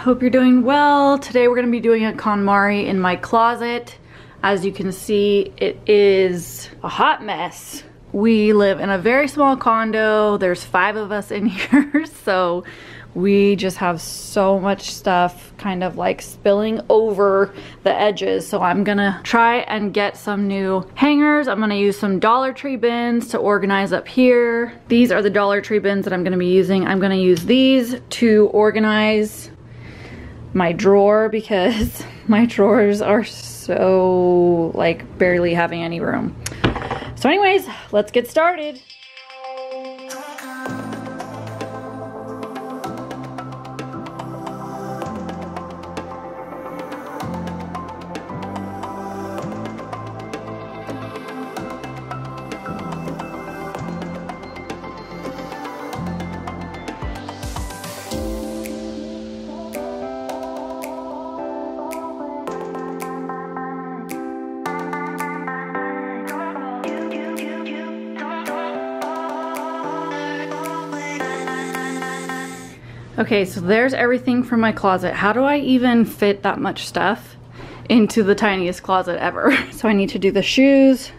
hope you're doing well. Today we're gonna be doing a KonMari in my closet. As you can see, it is a hot mess. We live in a very small condo. There's five of us in here, so we just have so much stuff kind of like spilling over the edges. So I'm gonna try and get some new hangers. I'm gonna use some Dollar Tree bins to organize up here. These are the Dollar Tree bins that I'm gonna be using. I'm gonna use these to organize my drawer because my drawers are so like barely having any room. So anyways, let's get started. Okay, so there's everything from my closet. How do I even fit that much stuff into the tiniest closet ever? So I need to do the shoes,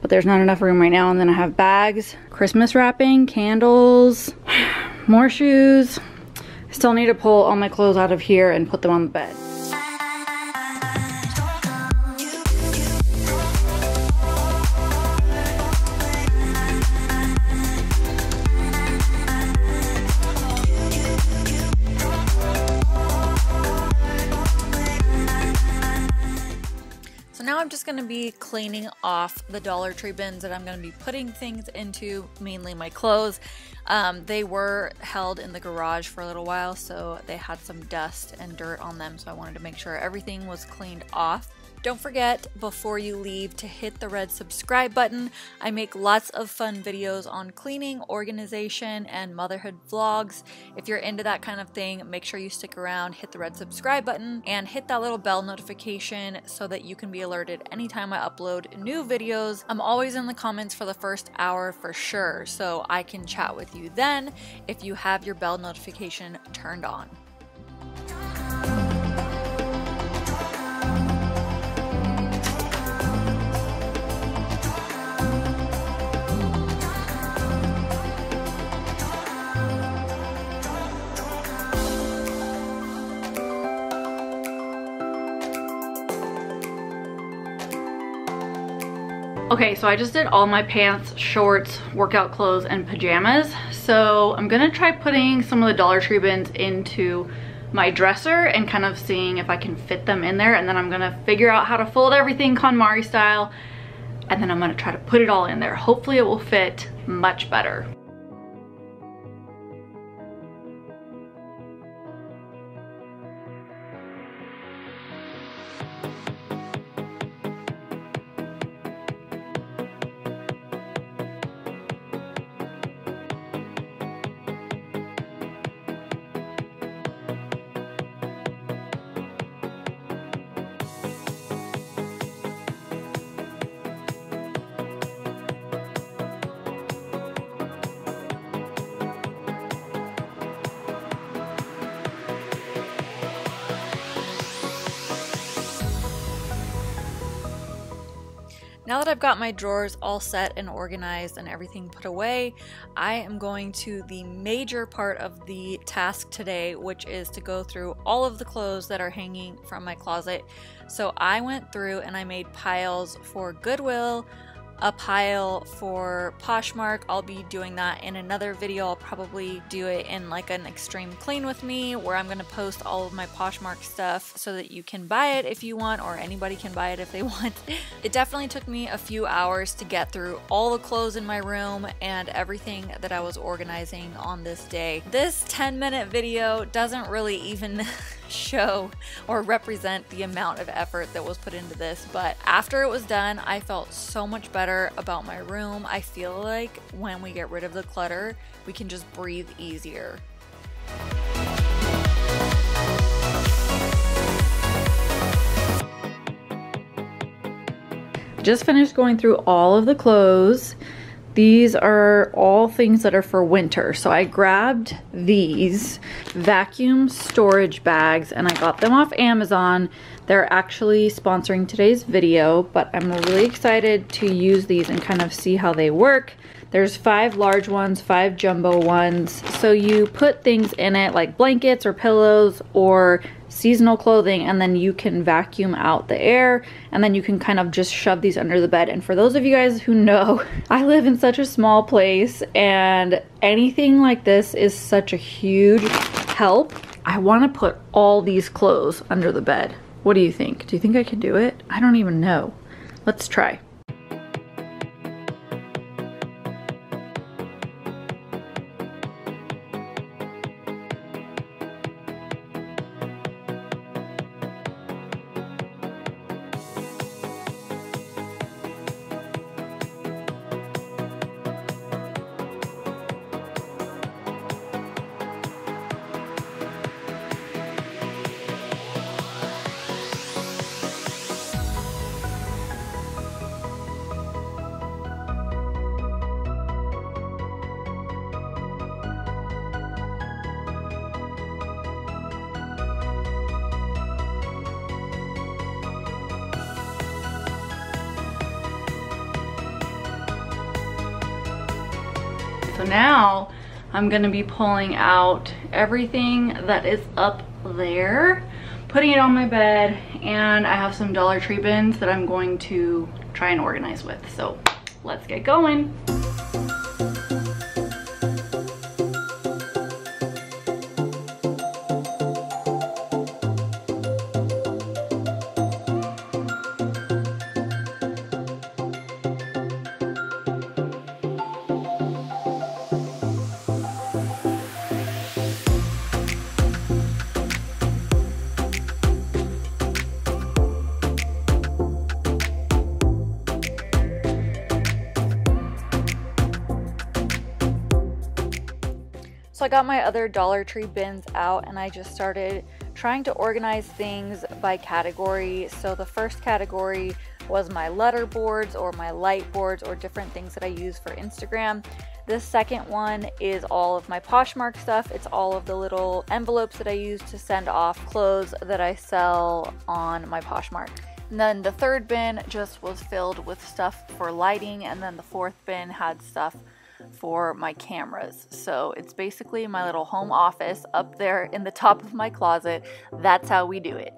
but there's not enough room right now. And then I have bags, Christmas wrapping, candles, more shoes. I still need to pull all my clothes out of here and put them on the bed. Now I'm just going to be cleaning off the Dollar Tree bins that I'm going to be putting things into, mainly my clothes. Um, they were held in the garage for a little while, so they had some dust and dirt on them, so I wanted to make sure everything was cleaned off. Don't forget, before you leave, to hit the red subscribe button. I make lots of fun videos on cleaning, organization, and motherhood vlogs. If you're into that kind of thing, make sure you stick around, hit the red subscribe button, and hit that little bell notification so that you can be alerted anytime I upload new videos. I'm always in the comments for the first hour for sure, so I can chat with you then if you have your bell notification turned on. Okay, so I just did all my pants, shorts, workout clothes, and pajamas. So I'm gonna try putting some of the Dollar Tree bins into my dresser and kind of seeing if I can fit them in there. And then I'm gonna figure out how to fold everything KonMari style. And then I'm gonna try to put it all in there. Hopefully it will fit much better. Now that I've got my drawers all set and organized and everything put away, I am going to the major part of the task today, which is to go through all of the clothes that are hanging from my closet. So I went through and I made piles for Goodwill, a pile for Poshmark. I'll be doing that in another video. I'll probably do it in like an extreme clean with me where I'm going to post all of my Poshmark stuff so that you can buy it if you want or anybody can buy it if they want. It definitely took me a few hours to get through all the clothes in my room and everything that I was organizing on this day. This 10 minute video doesn't really even show or represent the amount of effort that was put into this. But after it was done, I felt so much better about my room. I feel like when we get rid of the clutter, we can just breathe easier. Just finished going through all of the clothes. These are all things that are for winter. So I grabbed these vacuum storage bags and I got them off Amazon. They're actually sponsoring today's video, but I'm really excited to use these and kind of see how they work. There's five large ones, five jumbo ones. So you put things in it like blankets or pillows or seasonal clothing and then you can vacuum out the air and then you can kind of just shove these under the bed. And for those of you guys who know, I live in such a small place and anything like this is such a huge help. I want to put all these clothes under the bed. What do you think? Do you think I can do it? I don't even know. Let's try. Now I'm gonna be pulling out everything that is up there, putting it on my bed, and I have some Dollar Tree bins that I'm going to try and organize with. So let's get going. So I got my other Dollar Tree bins out and I just started trying to organize things by category. So the first category was my letter boards or my light boards or different things that I use for Instagram. The second one is all of my Poshmark stuff. It's all of the little envelopes that I use to send off clothes that I sell on my Poshmark. And then the third bin just was filled with stuff for lighting and then the fourth bin had stuff for my cameras. So it's basically my little home office up there in the top of my closet. That's how we do it.